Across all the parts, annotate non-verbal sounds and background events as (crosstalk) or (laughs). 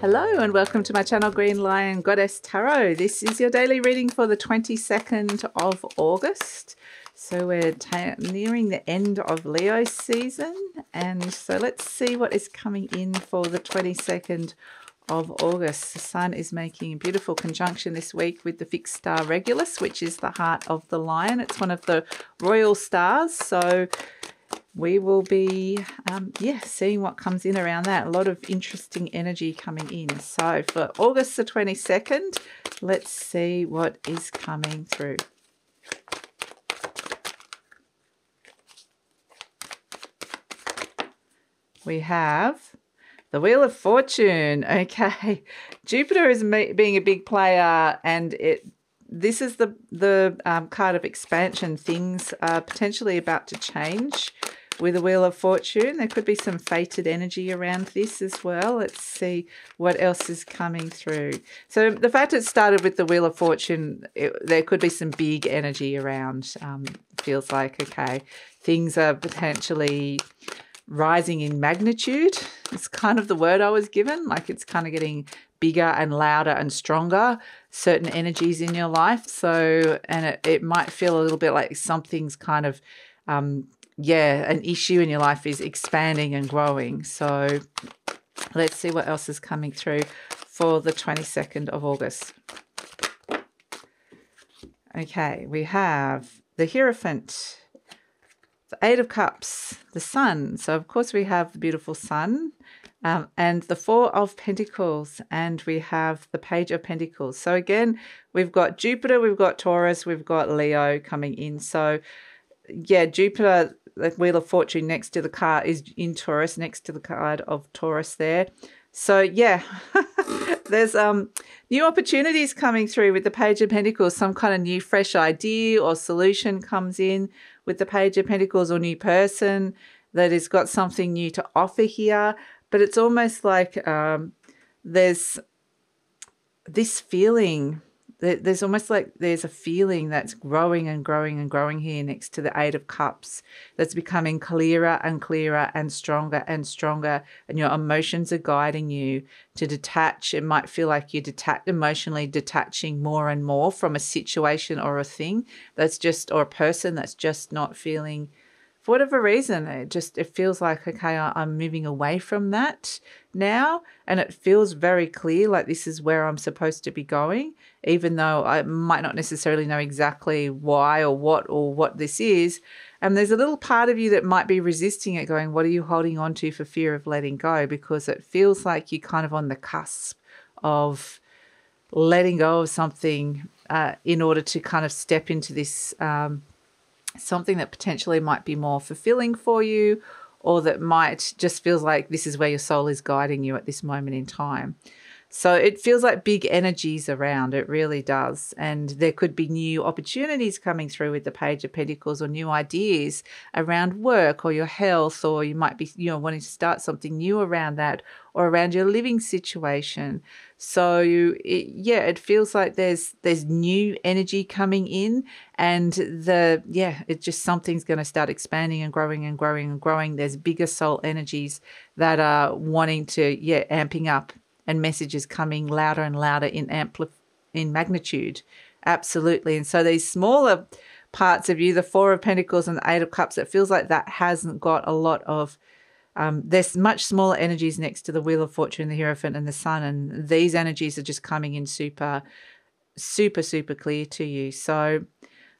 Hello and welcome to my channel Green Lion Goddess Tarot. This is your daily reading for the 22nd of August. So we're nearing the end of Leo season and so let's see what is coming in for the 22nd of August. The Sun is making a beautiful conjunction this week with the fixed star Regulus, which is the heart of the lion. It's one of the royal stars. So we will be, um, yeah, seeing what comes in around that. A lot of interesting energy coming in. So for August the 22nd, let's see what is coming through. We have the Wheel of Fortune. Okay. (laughs) Jupiter is being a big player and it this is the the um, card of expansion. Things are potentially about to change with the Wheel of Fortune. There could be some fated energy around this as well. Let's see what else is coming through. So the fact it started with the Wheel of Fortune, it, there could be some big energy around. Um, feels like, okay, things are potentially rising in magnitude. It's kind of the word I was given. Like it's kind of getting bigger and louder and stronger, certain energies in your life. So, and it, it might feel a little bit like something's kind of, um, yeah, an issue in your life is expanding and growing. So, let's see what else is coming through for the 22nd of August. Okay, we have the Hierophant the Eight of Cups, the Sun. So, of course, we have the beautiful Sun um, and the Four of Pentacles, and we have the Page of Pentacles. So, again, we've got Jupiter, we've got Taurus, we've got Leo coming in. So, yeah, Jupiter, the Wheel of Fortune next to the card is in Taurus, next to the card of Taurus there. So yeah, (laughs) there's um new opportunities coming through with the Page of Pentacles. Some kind of new fresh idea or solution comes in with the Page of Pentacles or new person that has got something new to offer here. But it's almost like um, there's this feeling there's almost like there's a feeling that's growing and growing and growing here next to the Eight of Cups that's becoming clearer and clearer and stronger and stronger. And your emotions are guiding you to detach. It might feel like you're detach- emotionally detaching more and more from a situation or a thing that's just, or a person that's just not feeling for whatever reason, it just it feels like okay, I'm moving away from that now, and it feels very clear like this is where I'm supposed to be going, even though I might not necessarily know exactly why or what or what this is. And there's a little part of you that might be resisting it, going, "What are you holding on to for fear of letting go?" Because it feels like you're kind of on the cusp of letting go of something uh, in order to kind of step into this. Um, something that potentially might be more fulfilling for you or that might just feels like this is where your soul is guiding you at this moment in time. So it feels like big energies around. It really does. And there could be new opportunities coming through with the Page of Pentacles or new ideas around work or your health, or you might be, you know, wanting to start something new around that or around your living situation. So it, yeah, it feels like there's there's new energy coming in, and the yeah, it's just something's going to start expanding and growing and growing and growing. There's bigger soul energies that are wanting to yeah, amping up, and messages coming louder and louder in ampli- in magnitude. Absolutely, and so these smaller parts of you, the Four of Pentacles and the Eight of Cups, it feels like that hasn't got a lot of um, there's much smaller energies next to the Wheel of Fortune, the Hierophant, and the Sun, and these energies are just coming in super, super, super clear to you. So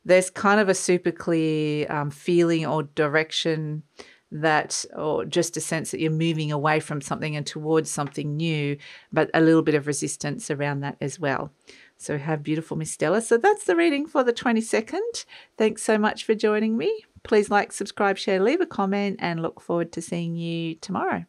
there's kind of a super clear um, feeling or direction that, or just a sense that you're moving away from something and towards something new, but a little bit of resistance around that as well. So have beautiful Miss Stella. So that's the reading for the 22nd. Thanks so much for joining me. Please like, subscribe, share, leave a comment, and look forward to seeing you tomorrow.